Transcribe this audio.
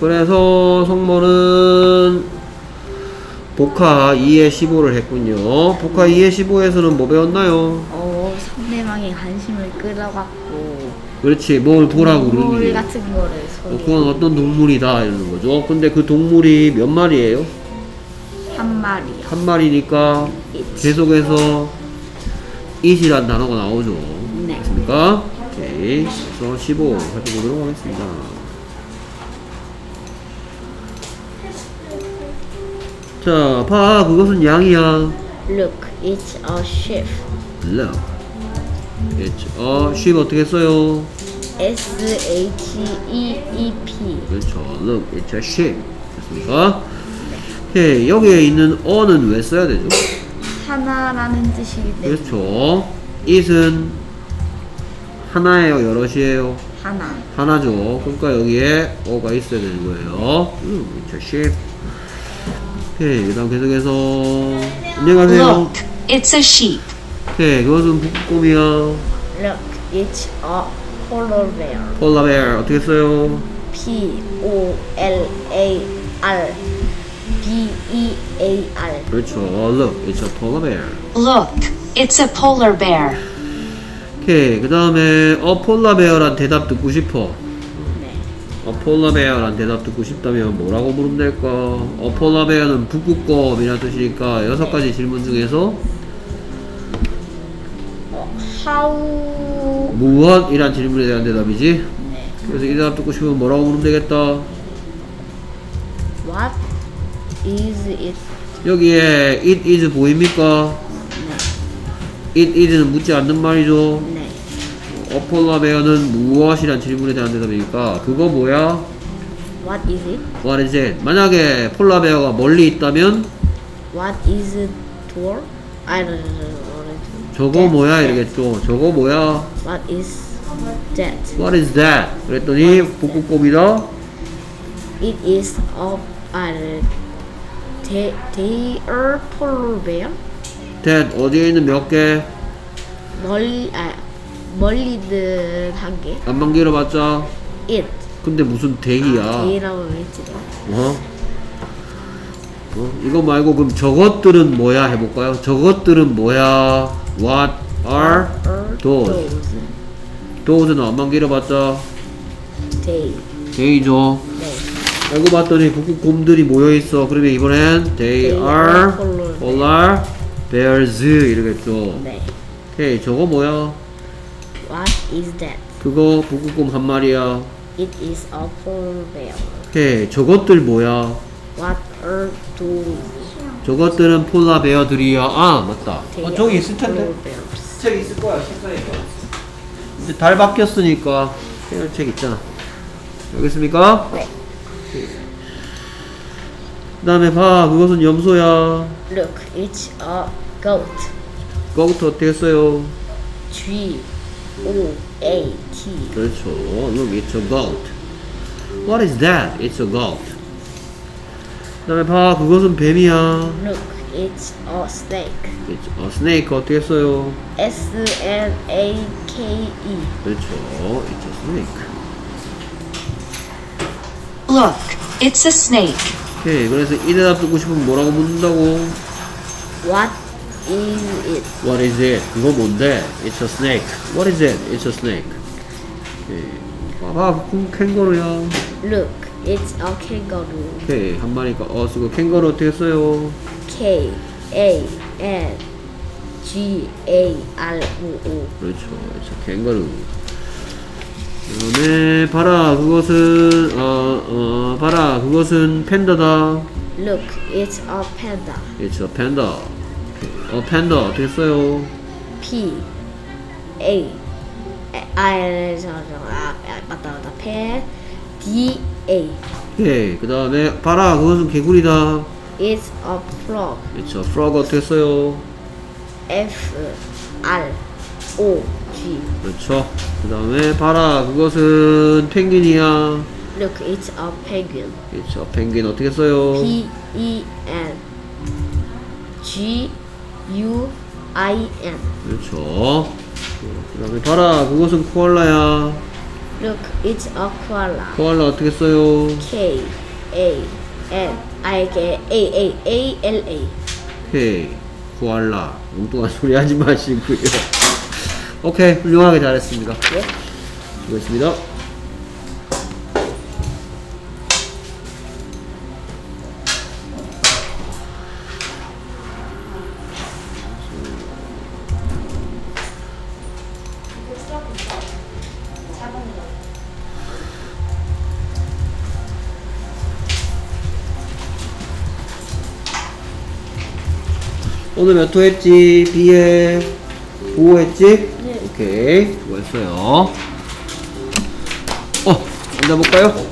그래서 성모는 복화 2의 15를 했군요. 복화 2의 15에서는 뭐 배웠나요? 어, 상대방의 관심을 끌어갖고 그렇지, 뭘 보라고 동물 그러는 게. 같은 거를 어, 손에 그건 어떤 동물이다 이러는 거죠. 근데 그 동물이 몇 마리예요? 한 마리요. 한 마리니까. 계속해서 it이란 단어가 나오죠. 네. 됐습니까? 오케이. 그래서 15 살펴보도록 하겠습니다. 자, 봐. 그것은 양이야. Look, it's a sheep. Look. It's a sheep 어떻게 써요? S H E E P. 그렇죠. Look, it's a sheep. 됐습니까? 오케이. 여기에 있는 어는 왜 써야 되죠? 하나라는 뜻이기 때문에 그렇죠. it은 하나예요, 여럿이에요? 하나. 하나죠. 그러니까 여기에 어가 있어야 되는 거예요. 음, it's a sheep. 오케이. 그 다음 계속해서 안녕하세요. Look, it's a sheep. 오케이. 그것은 북극곰이야. Look, it's a polar bear. 폴라베어 어떻게 써요? P O L A R B E A R. 그렇죠. Look, it's a polar bear. Look, it's a polar bear. 오케이. 그 다음에 어 폴라베어란 대답 듣고 싶어. 네. 어 폴라베어란 대답 듣고 싶다면 뭐라고 물으면 될까? 어 폴라베어는 북극곰이라는 뜻이니까 여섯 가지 질문 중에서 어, how 무엇이란 질문에 대한 대답이지. 네. 그래서 이 대답 듣고 싶으면 뭐라고 물으면 되겠다. What is it? 여기에 it is 보입니까? it is는 묻지 않는 말이죠. 네. 어폴라 베어는 무엇이란 질문에 대한 대답이니까 그거 뭐야? What is it? What is it? 만약에 폴라 베어가 멀리 있다면 What is a door? I don't know. 저거 뭐야. 이러겠죠. 저거 뭐야? What is that? What is that? 그랬더니 북극곰이다. It is a uh, they, they are polar bear. that 어디에 있는 몇 개? 멀리 아 멀리는 한 개. 안만 길어봤자. It. 근데 무슨 대이야? 아, 데이라고 했지. 어? 어? 이거 말고 그럼 저것들은 뭐야 해볼까요? 저것들은 뭐야? What are Are those? those는 안만 길어봤자 They. 데이죠. 네. 알고 봤더니 북극곰들이 모여있어. 그러면 이번엔 they They are are polar polar bears 이러겠죠. 네. 오케이 저거 뭐야? What is that? 그거 북극곰 한 마리야. It is a polar bear. 오케이 저것들 뭐야? What are those? 저것들은 폴라 베어들이야. 아 맞다. 어, 저기 are 있을 텐데. 책 있을 거야. 책상에. 이제 달 바뀌었으니까 해열책 있잖아. 알겠습니까? 네. 그 다음에 봐. 그것은 염소야. Look, it's a goat. 거부터 어떻게 써요? G O A T. 그렇죠. Look, it's a goat. What is that? It's a goat. 그 다음에 봐. 그것은 뱀이야. Look, it's a snake. It's a snake. 어떻게 써요? S N A K E. 그렇죠. It's a snake. Look, it's a snake. 오케이. 그래서 이 대답 듣고 싶으면 뭐라고 묻는다고? What is it? What is it? 그거 뭔데? It's a snake. What is it? It's a snake. 오케이. 봐봐. 그 캥거루야. Look, it's a kangaroo. 오케이. 한 마리가 어 쓰고 캥거루 어떻게 써요? K A N G A R O O. 그렇죠. 그렇죠. 캥거루. 그다음에 봐라 그것은 어, 어 봐라 그것은 팬다다. Look, it's a panda. It's a panda. 어 팬다 어떻게 써요? P A I 저 저 아, 아 맞다 맞다 P D A. 오케이. 그 다음에 봐라 그것은 개구리다. It's a frog. It's a frog 어떻게 써요? F R O G. 그렇죠. 그 다음에 봐라 그것은 펭귄이야. Look, it's a penguin. 그렇죠. 펭귄 어떻게 써요? P E N G U I N. 그렇죠. 그 다음에 봐라 그것은 코알라야. Look, it's a koala. 코알라 어떻게 써요? K A N I K A A A L A. 오케이 코알라 엉뚱한 소리 하지 마시고요 오케이 훌륭하게 잘했습니다 예. 수고했습니다 오늘 몇 호 했지? B에 5호 했지? 네. 오케이 수고했어요 어 앉아볼까요?